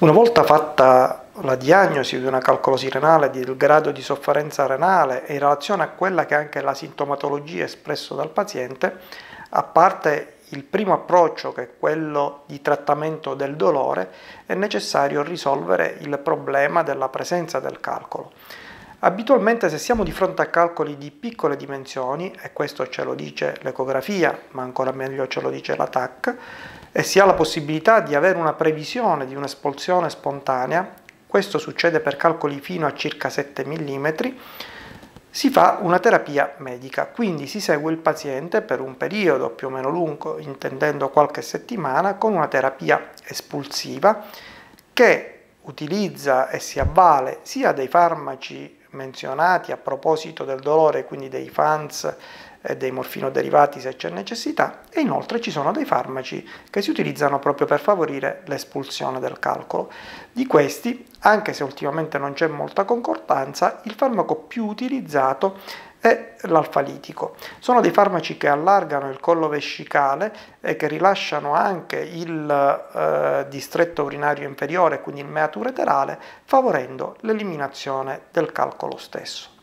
Una volta fatta la diagnosi di una calcolosi renale, del grado di sofferenza renale e in relazione a quella che è anche la sintomatologia espressa dal paziente, a parte il primo approccio che è quello di trattamento del dolore, è necessario risolvere il problema della presenza del calcolo. Abitualmente se siamo di fronte a calcoli di piccole dimensioni, e questo ce lo dice l'ecografia, ma ancora meglio ce lo dice la TAC, e si ha la possibilità di avere una previsione di un'espulsione spontanea, questo succede per calcoli fino a circa 7 mm, si fa una terapia medica, quindi si segue il paziente per un periodo più o meno lungo, intendendo qualche settimana, con una terapia espulsiva che utilizza e si avvale sia dei farmaci menzionati a proposito del dolore, quindi dei FANS e dei morfinoderivati se c'è necessità, e inoltre ci sono dei farmaci che si utilizzano proprio per favorire l'espulsione del calcolo. Di questi, anche se ultimamente non c'è molta concordanza, il farmaco più utilizzato è l'alfalitico. Sono dei farmaci che allargano il collo vescicale e che rilasciano anche il eh, distretto urinario inferiore, quindi il meato ureterale, favorendo l'eliminazione del calcolo stesso.